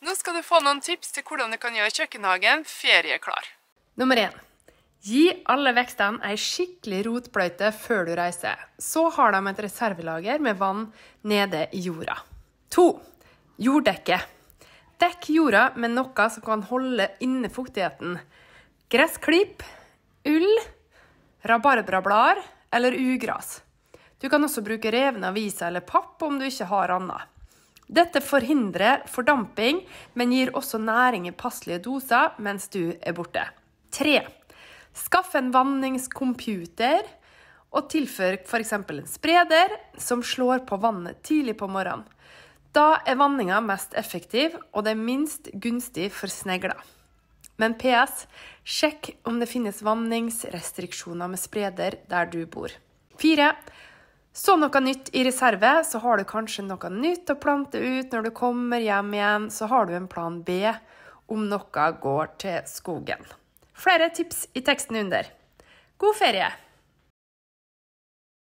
Nå skal du få noen tips til hvordan du kan gjøre kjøkkenhagen ferieklar. Nummer én. Gi alle vekstene ei skikkelig rotbløyte før du reiser. Så har de et reservelager med vann nede i jorda. To. Jorddekke. Dekk jorda med noe som kan holde inne fuktigheten. Gressklipp, ull, rabarbrablader eller ugras. Du kan også bruke revne aviser eller papp om du ikke har annet. Dette forhindrer fordamping, men gir også næring i passelige doser mens du er borte. 3. Skaff en vanningscomputer og tilfør f.eks. en spreder som slår på vannet tidlig på morgenen. Da er vanninga mest effektiv, og det er minst gunstig for snegler. Men PS, sjekk om det finnes vanningsrestriksjoner med spreder der du bor. 4. Så noe nytt i reserve, så har du kanskje noe nytt å plante ut når du kommer hjem igjen. Så har du en plan B om noe går til skogen. Flere tips i teksten under. God ferie!